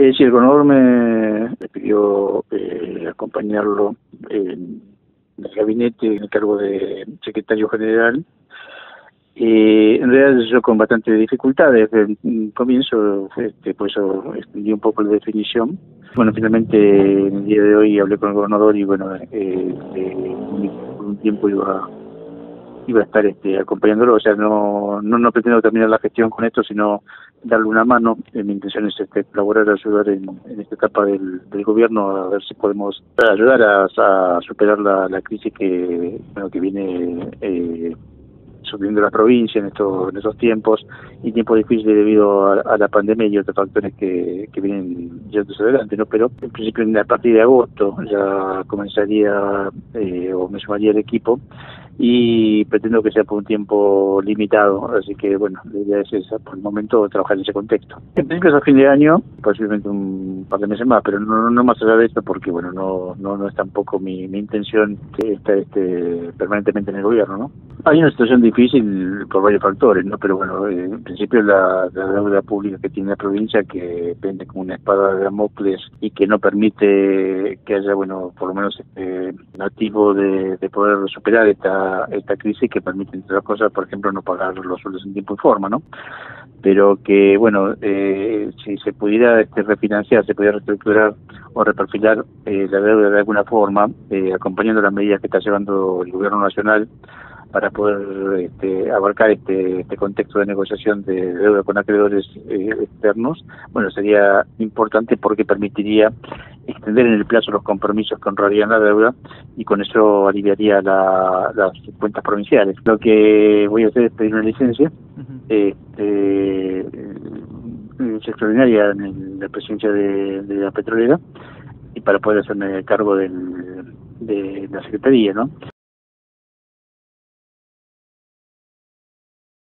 Eh, sí, el gobernador me pidió eh, acompañarlo en el gabinete en el cargo de secretario general. Eh, en realidad yo con bastante dificultad desde el comienzo, este, por eso extendí un poco la definición. Bueno, finalmente en el día de hoy hablé con el gobernador y bueno, eh, eh, un tiempo iba iba a estar este, acompañándolo, o sea, no, no, no pretendo terminar la gestión con esto, sino darle una mano. Eh, mi intención es este, colaborar, ayudar en, en esta etapa del, gobierno, a ver si podemos ayudar a, a superar la, la, crisis que, bueno, que viene eh, subiendo la provincia en estos, tiempos y tiempos difíciles debido a, a, la pandemia y otros factores que, que vienen llevándose adelante, ¿no? Pero en principio a partir de agosto ya comenzaría eh, o me sumaría el equipo y pretendo que sea por un tiempo limitado, así que bueno, la idea es esa, por el momento trabajar en ese contexto. En principio es a fin de año, posiblemente un par de meses más, pero no, no más allá de esto porque bueno, no, no, no es tampoco mi, mi intención esté este, permanentemente en el gobierno, ¿no? Hay una situación difícil por varios factores, ¿no? Pero bueno, eh, en principio la, deuda pública que tiene la provincia que pende como una espada de Damocles y que no permite que haya, bueno, por lo menos este nativo de, de poder superar esta esta crisis que permite, entre otras cosas, por ejemplo, no pagar los sueldos en tiempo y forma, ¿no? Pero que, bueno, eh, si se pudiera este, refinanciar, se pudiera reestructurar o reperfilar eh, la deuda de alguna forma, eh, acompañando las medidas que está llevando el gobierno nacional para poder este, abarcar este, este contexto de negociación de deuda con acreedores eh, externos, bueno, sería importante porque permitiría extender en el plazo los compromisos que honrarían la deuda y con eso aliviaría la, las cuentas provinciales. Lo que voy a hacer es pedir una licencia uh -huh. este, extraordinaria en la presidencia de, de la petrolera y para poder hacerme cargo del, de la Secretaría, ¿no?